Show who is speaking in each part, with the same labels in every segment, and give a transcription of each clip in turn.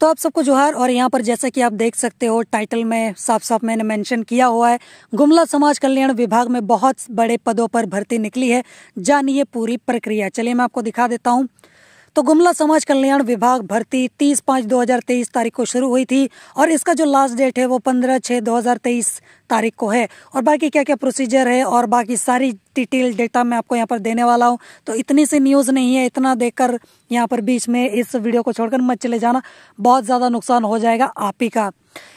Speaker 1: तो आप सबको जोहार। और यहाँ पर जैसा कि आप देख सकते हो टाइटल में साफ़ साफ़ मैंने मेंशन किया हुआ है, गुमला समाज कल्याण विभाग में बहुत बड़े पदों पर भर्ती निकली है। जानिए पूरी प्रक्रिया। चलिए मैं आपको दिखा देता हूँ। तो गुमला समाज कल्याण विभाग भर्ती 30 पाँच 2023 तारीख को शुरू हुई थी और इसका जो लास्ट डेट है वो 15 छः 2023 तारीख को है। और बाकी क्या क्या प्रोसीजर है और बाकी सारी डिटेल डेटा मैं आपको यहाँ पर देने वाला हूँ। तो इतनी सी न्यूज़ नहीं है, इतना देखकर यहाँ पर बीच में इस वीडियो को छोड़कर मत चले जाना। बहुत ज़्यादा नुकसान हो जाएगा आप ही का।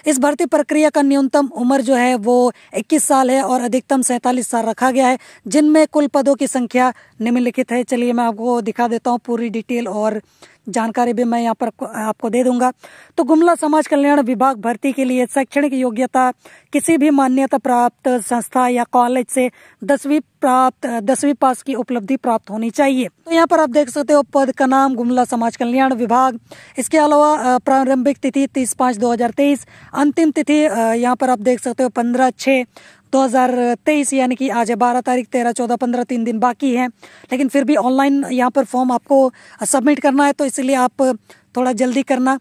Speaker 1: इस भर्ती प्रक्रिया का न्यूनतम उम्र जो है वो 21 साल है और अधिकतम सैंतालीस साल रखा गया है, जिनमें कुल पदों की संख्या निम्नलिखित है। चलिए मैं आपको दिखा देता हूँ पूरी डिटेल और जानकारी भी मैं यहाँ पर आपको दे दूँगा। तो गुमला समाज कल्याण विभाग भर्ती के लिए शैक्षणिक योग्यता किसी भी मान्यता प्राप्त संस्था या कॉलेज से दसवीं प्राप्त दसवीं पास की उपलब्धि प्राप्त होनी चाहिए। तो यहाँ पर आप देख सकते हो पद का नाम गुमला समाज कल्याण विभाग। इसके अलावा प्रारंभिक तिथि तीस पाँच दो हज़ार तेईस। अंतिम तिथि यहाँ पर आप देख सकते हो पंद्रह छः। 2023 यानी कि आज है, बारह तारीख, तेरह, चौदह, पंद्रह, तीन दिन बाकी हैं। लेकिन फिर भी ऑनलाइन यहाँ पर फॉर्म आपको सबमिट करना है तो इसलिए आप थोड़ा जल्दी करना।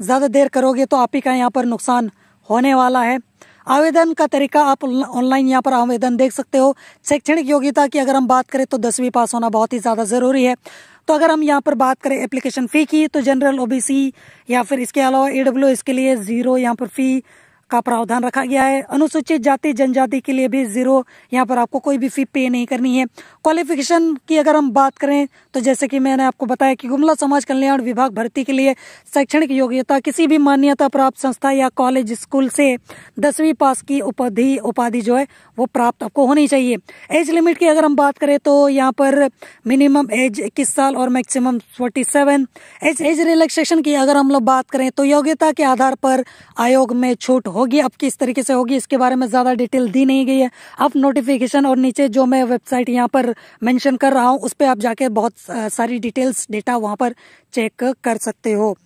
Speaker 1: ज़्यादा देर करोगे तो आप ही का यहाँ पर नुकसान होने वाला है। आवेदन का तरीका आप ऑनलाइन यहाँ पर आवेदन देख सकते हो। शैक्षणिक योग्यता की अगर हम बात करें तो दसवीं पास होना बहुत ही ज़्यादा ज़रूरी है। तो अगर हम यहाँ पर बात करें एप्लीकेशन फ़ी की तो जनरल ओबीसी या फिर इसके अलावा ईडब्ल्यू इसके लिए ज़ीरो यहाँ पर फ़ी का प्रावधान रखा गया है। अनुसूचित जाति, जनजाति के लिए भी ज़ीरो। यहाँ पर आपको कोई भी फ़ी पे नहीं करनी है। क्वालिफिकेशन की अगर हम बात करें तो जैसे कि मैंने आपको बताया कि गुमला समाज कल्याण विभाग भर्ती के लिए शैक्षणिक योग्यता किसी भी मान्यता प्राप्त संस्था या कॉलेज स्कूल से दसवीं पास की उपाधि उपाधि जो है, वो प्राप्त आपको होनी चाहिए। एज लिमिट की अगर हम बात करें तो यहाँ पर मिनिमम एज इक्कीस साल और maximum forty seven age age relaxation की अगर हम लोग बात करें तो योग्यता के आधार पर आयोग में छूट होगी, अब किस तरीके से होगी, इसके बारे में ज़्यादा डिटेल दी नहीं गई है। अब नोटिफिकेशन और नीचे जो मैं वेबसाइट यहाँ पर मेंशन कर रहा हूँ, उस पर आप जाके बहुत सारी डिटेल्स डेटा वहाँ पर चेक कर सकते हो।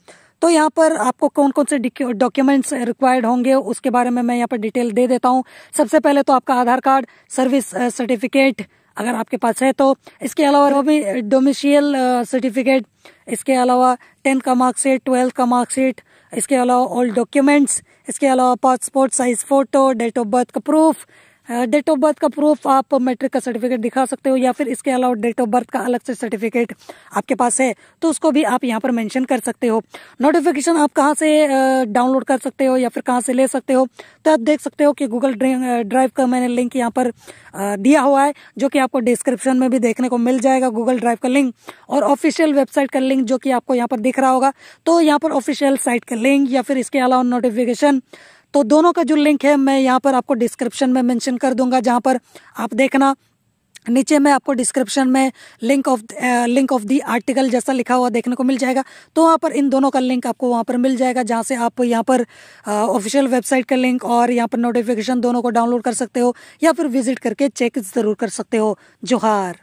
Speaker 1: तो यहाँ पर आपको कौन कौन से डॉक्यूमेंट्स रिक्वायर्ड होंगे, उसके बारे में मैं यहाँ पर डिटेल दे देता हूँ। सबसे पहले तो आपका आधार कार्ड सर्विस सर्टिफिकेट अगर आपके पास है तो। इसके अलावा भी डोमिशियल सर्टिफिकेट इसके अलावा टेंथ का मार्कशीट ट्वेल्थ का मार्कशीट इसके अलावा ऑल डॉक्यूमेंट्स इसके अलावा passport size photo date of birth का प्रूफ डेट ऑफ़ बर्थ का प्रूफ आप मैट्रिक का सर्टिफिकेट दिखा सकते हो या फिर इसके अलावा डेट ऑफ़ बर्थ का अलग से सर्टिफिकेट आपके पास है तो उसको भी आप यहाँ पर मेंशन कर सकते हो। नोटिफिकेशन आप कहाँ से डाउनलोड कर सकते हो या फिर कहाँ से ले सकते हो तो आप देख सकते हो कि गूगल ड्राइव का मैंने लिंक यहाँ पर दिया हुआ है, जो कि आपको डिस्क्रिप्शन में भी देखने को मिल जाएगा गूगल ड्राइव का लिंक और ऑफिशियल वेबसाइट का लिंक जो कि आपको यहाँ पर दिख रहा होगा तो यहाँ पर ऑफिशियल साइट का लिंक या फिर इसके अलावा नोटिफिकेशन तो दोनों का जो लिंक है, मैं यहाँ पर आपको डिस्क्रिप्शन में मेंशन कर दूँगा, जहाँ पर आप देखना। नीचे में आपको डिस्क्रिप्शन में link of link of the article जैसा लिखा हुआ देखने को मिल जाएगा। तो वहाँ पर इन दोनों का लिंक आपको वहाँ पर मिल जाएगा, जहाँ से आप यहाँ पर ऑफिशियल वेबसाइट का लिंक और यहाँ पर नोटिफिकेशन दोनों को डाउनलोड कर सकते हो या फिर विज़िट करके चेक ज़रूर कर सकते हो। जोहार।